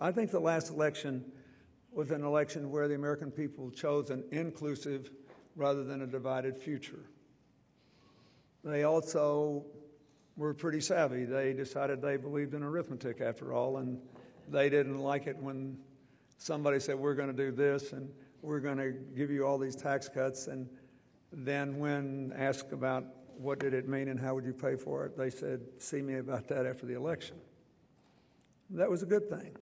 I think the last election was an election where the American people chose an inclusive rather than a divided future. They also were pretty savvy. They decided they believed in arithmetic after all, and they didn't like it when somebody said, We're going to do this and we're going to give you all these tax cuts. And then, when asked about what did it mean and how would you pay for it, they said, See me about that after the election. That was a good thing.